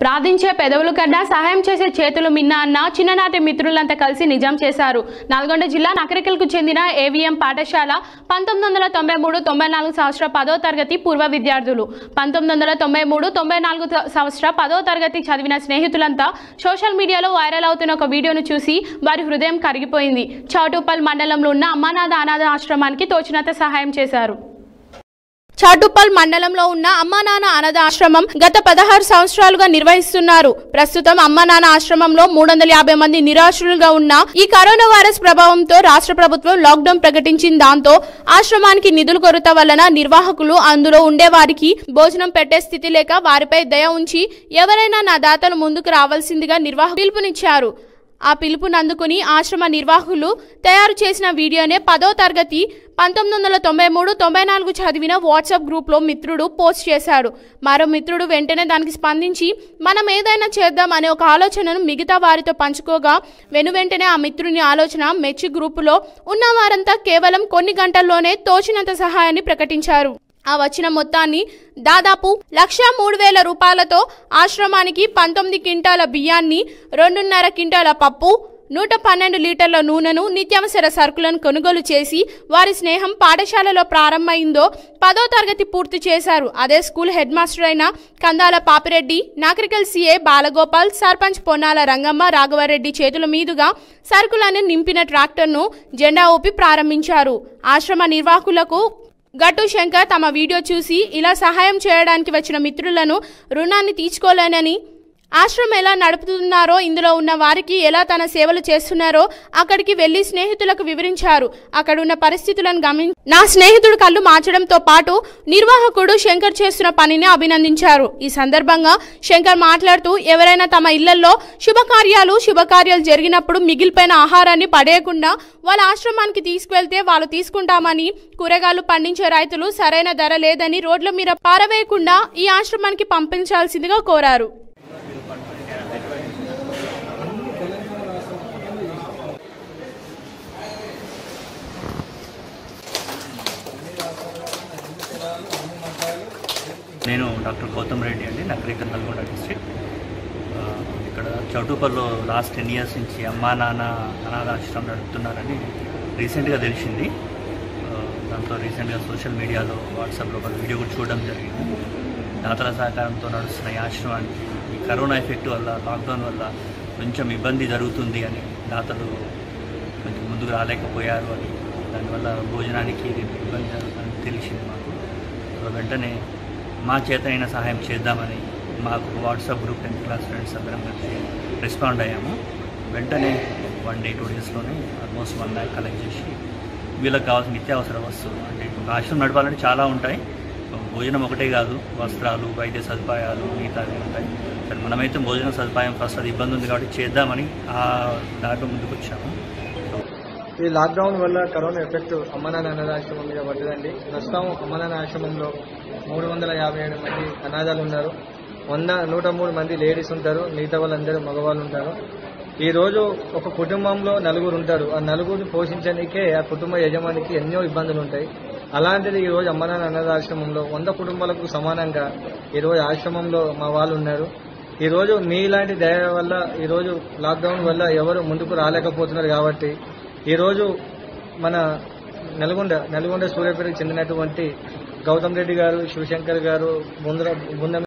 ప్రార్థించే పెదవులు కన్నా సహాయం చేసే చేతులు మిన్న అన్న చిన్ననాటి మిత్రులంతా కలిసి నిజం చేశారు. నల్గొండ జిల్లా నకరికల్కు చెందిన ఏవిఎం పాఠశాల పంతొమ్మిది వందల తొంభై మూడు తొంభై నాలుగు సంవత్సర పదో తరగతి పూర్వ విద్యార్థులు. పంతొమ్మిది వందల తొంభై మూడు తొంభై నాలుగు సంవత్సర పదో తరగతి చదివిన స్నేహితులంతా సోషల్ మీడియాలో వైరల్ అవుతున్న ఒక వీడియోను చూసి వారి హృదయం కరిగిపోయింది. చౌటుప్పల్ మండలంలో ఉన్న అమ్మానాథ అనాథ ఆశ్రమానికి తోచినంత సహాయం చేశారు. చాటుప్పల్ మండలంలో ఉన్న అమ్మానాన్న అనాథ ఆశ్రమం గత పదహారు సంవత్సరాలుగా నిర్వహిస్తున్నారు. ప్రస్తుతం అమ్మానాన్న ఆశ్రమంలో మూడు వందల యాభై మంది నిరాశ్రులుగా ఉన్న ఈ కరోనా వైరస్ ప్రభావంతో రాష్ట్ర ప్రభుత్వం లాక్డౌన్ ప్రకటించిన దాంతో ఆశ్రమానికి నిధుల కొరత వలన నిర్వాహకులు అందులో ఉండే వారికి భోజనం పెట్టే స్థితి లేక వారిపై దయ ఉంచి ఎవరైనా నా దాతలు ముందుకు రావాల్సిందిగా నిర్వాహకులు పిలుపునిచ్చారు. ఆ పిలుపునందుకుని ఆశ్రమ నిర్వాహకులు తయారు చేసిన వీడియోనే పదో తరగతి పంతొమ్మిది వందల తొంభై మూడు తొంభై నాలుగు చదివిన వాట్సాప్ గ్రూప్లో మిత్రుడు పోస్ట్ చేశాడు. మరో మిత్రుడు వెంటనే దానికి స్పందించి మనం ఏదైనా చేద్దాం అనే ఒక ఆలోచనను మిగతా వారితో పంచుకోగా వెను వెంటనే ఆ మిత్రుని ఆలోచన మెచ్చి గ్రూపులో ఉన్న వారంతా కేవలం కొన్ని గంటల్లోనే తోచినంత సహాయాన్ని ప్రకటించారు. ఆ వచ్చిన మొత్తాన్ని దాదాపు లక్ష మూడు వేల రూపాయలతో ఆశ్రమానికి పంతొమ్మిది క్వింటాల బియ్యాన్ని రెండున్నర క్వింటాల పప్పు నూట పన్నెండు లీటర్ల నూనెను నిత్యావసర సరుకులను కొనుగోలు చేసి వారి స్నేహం పాఠశాలలో ప్రారంభమైందో పదో తరగతి పూర్తి చేశారు. అదే స్కూల్ హెడ్ మాస్టర్ అయిన కందాల పాపిరెడ్డి నాగరికల్ సీఏ బాలగోపాల్ సర్పంచ్ పొన్నాల రంగమ్మ రాఘవరెడ్డి చేతుల మీదుగా సరుకులను నింపిన ట్రాక్టర్ను జెండా ఊపి ప్రారంభించారు. ఆశ్రమ నిర్వాహకులకు గట్టు శంకర్ తమ వీడియో చూసి ఇలా సహాయం చేయడానికి వచ్చిన మిత్రులను రుణాన్ని తీర్చుకోలేనని ఆశ్రమం ఎలా నడుపుతున్నారో ఇందులో ఉన్న వారికి ఎలా తన సేవలు చేస్తున్నారో అక్కడికి వెళ్ళి స్నేహితులకు వివరించారు. అక్కడున్న పరిస్థితులను గమని నా స్నేహితుడు కళ్ళు మార్చడంతో పాటు నిర్వాహకుడు శంకర్ చేస్తున్న పనిని అభినందించారు. ఈ సందర్భంగా శంకర్ మాట్లాడుతూ ఎవరైనా తమ ఇళ్ళలో శుభకార్యాలు శుభకార్యాలు జరిగినప్పుడు మిగిలిపోయిన ఆహారాన్ని పడేయకుండా వాళ్ళ ఆశ్రమానికి తీసుకువెళ్తే వాళ్ళు తీసుకుంటామని కూరగాయలు పండించే రైతులు సరైన ధర లేదని రోడ్ల మీద పారవేయకుండా ఈ ఆశ్రమానికి పంపించాల్సిందిగా కోరారు. నేను డాక్టర్ గౌతమ్ రెడ్డి అండి నగరికల్ నల్గొండ డిస్ట్రిక్ట్. ఇక్కడ చౌటూపల్లో లాస్ట్ టెన్ ఇయర్స్ నుంచి అమ్మా నాన్న అనాథాశ్రమం నడుపుతున్నారని రీసెంట్గా తెలిసింది. దాంతో రీసెంట్గా సోషల్ మీడియాలో వాట్సాప్లో ఒక వీడియో కూడా చూడడం జరిగింది. దాతల సహకారంతో నడుస్తున్న ఈ ఆశ్రమానికి ఈ కరోనా ఎఫెక్ట్ వల్ల లాక్డౌన్ వల్ల కొంచెం ఇబ్బంది జరుగుతుంది అని దాతలు కొంచెం ముందుకు రాలేకపోయారు అని దానివల్ల భోజనానికి ఇబ్బంది జరుగుతుందని తెలిసింది మాకు. వెంటనే మా చేతనైన సహాయం చేద్దామని మాకు WhatsApp group tenth class friends అందరం కలిసి రెస్పాండ్ అయ్యాము. వెంటనే వన్ డే టూ డేస్లోనే ఆల్మోస్ట్ వన్ ల్యాక్ కలెక్ట్ చేసి వీళ్ళకి కావాల్సిన నిత్యావసర వస్తువులు అంటే ఒక ఆశ్రమం నడపాలంటే చాలా ఉంటాయి. భోజనం ఒకటే కాదు వస్త్రాలు వైద్య సదుపాయాలు మిగతావి ఉంటాయి. కానీ మనమైతే భోజన సదుపాయం ఫస్ట్ అది ఇబ్బంది ఉంది కాబట్టి చేద్దామని ఆ దాంట్లో ముందుకు వచ్చాము ఈ లాక్డౌన్ వల్ల కరోనా ఎఫెక్ట్ అమ్మనాన్న అనాథాశ్రమం మీద పడ్డదండి. ప్రస్తుతం అమ్మనాన్న ఆశ్రమంలో మూడు వందల యాభై ఏడు మంది అనాథాలు ఉన్నారు. వంద నూట మూడు మంది లేడీస్ ఉంటారు. మిగతా వాళ్ళందరూ మగవాళ్ళు ఉంటారు. ఈ రోజు ఒక కుటుంబంలో నలుగురు ఉంటారు. ఆ నలుగురిని పోషించడానికే ఆ కుటుంబ యజమానికి ఎన్నో ఇబ్బందులు ఉంటాయి. అలాంటిది ఈ రోజు అమ్మనాన్న అనాథాశ్రమంలో వంద కుటుంబాలకు సమానంగా ఈ రోజు ఆశ్రమంలో మా వాళ్ళు ఉన్నారు. ఈ రోజు మీలాంటి దయ వల్ల ఈ రోజు లాక్డౌన్ వల్ల ఎవరు ముందుకు రాలేకపోతున్నారు కాబట్టి ఈ రోజు మన నల్గొండ నల్గొండ సూర్యాపేటకు చెందినటువంటి గౌతమ్ రెడ్డి గారు శివశంకర్ గారు ముందర ముందు